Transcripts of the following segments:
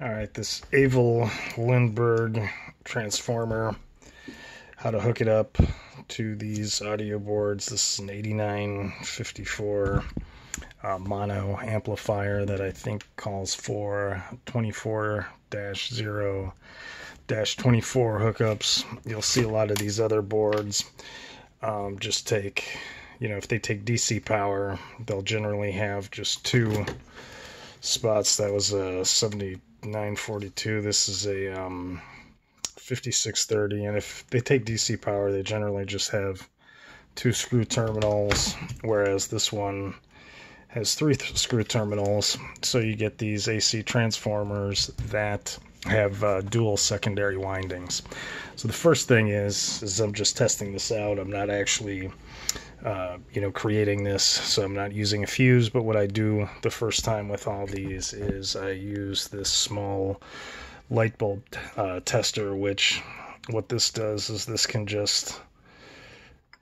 All right, this Avel Lindberg transformer, how to hook it up to these audio boards. This is an 8954 uh, mono amplifier that I think calls for 24 0 24 hookups. You'll see a lot of these other boards um, just take, you know, if they take DC power, they'll generally have just two spots. That was a 70 942. This is a um, 5630. And if they take DC power, they generally just have two screw terminals, whereas this one has three th screw terminals. So you get these AC transformers that have uh, dual secondary windings. So the first thing is, is I'm just testing this out. I'm not actually uh, you know, creating this. So I'm not using a fuse, but what I do the first time with all these is I use this small light bulb uh, tester, which what this does is this can just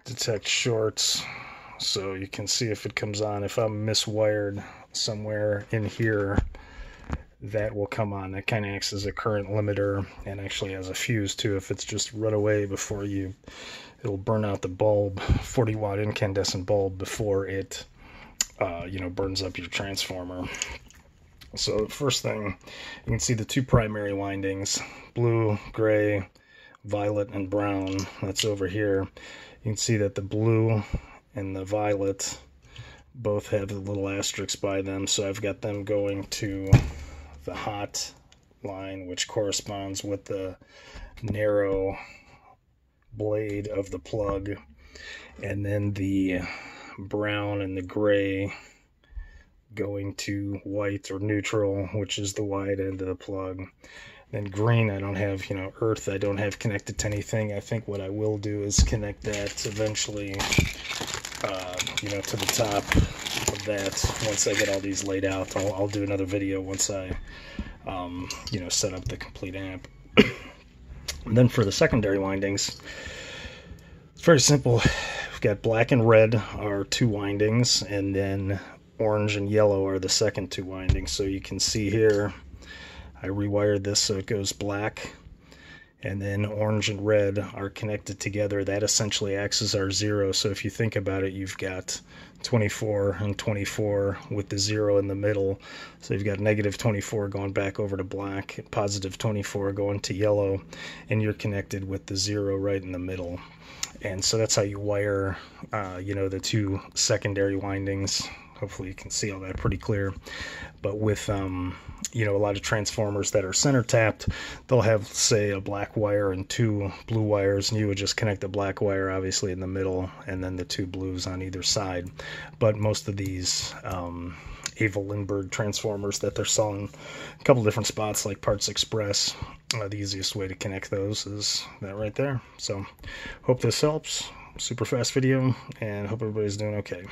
detect shorts. So you can see if it comes on. If I'm miswired somewhere in here, that will come on. It kind of acts as a current limiter and actually has a fuse too. If it's just run away before you it'll burn out the bulb, 40 watt incandescent bulb, before it, uh, you know, burns up your transformer. So first thing, you can see the two primary windings, blue, gray, violet, and brown. That's over here. You can see that the blue and the violet both have the little asterisks by them, so I've got them going to the hot line, which corresponds with the narrow blade of the plug and then the brown and the gray going to white or neutral which is the wide end of the plug. Then green I don't have you know earth I don't have connected to anything. I think what I will do is connect that eventually uh, you know to the top that once I get all these laid out I'll, I'll do another video once I um, you know set up the complete amp and then for the secondary windings, it's very simple. We've got black and red are two windings, and then orange and yellow are the second two windings. So you can see here, I rewired this so it goes black, and then orange and red are connected together. That essentially acts as our zero. So if you think about it, you've got 24 and 24 with the zero in the middle. So you've got negative 24 going back over to black, positive 24 going to yellow, and you're connected with the zero right in the middle. And so that's how you wire, uh, you know, the two secondary windings hopefully you can see all that pretty clear. But with um, you know a lot of transformers that are center tapped they'll have say a black wire and two blue wires and you would just connect the black wire obviously in the middle and then the two blues on either side. But most of these um, Avel Lindberg transformers that they're selling a couple different spots like Parts Express uh, the easiest way to connect those is that right there. So hope this helps. Super fast video and hope everybody's doing okay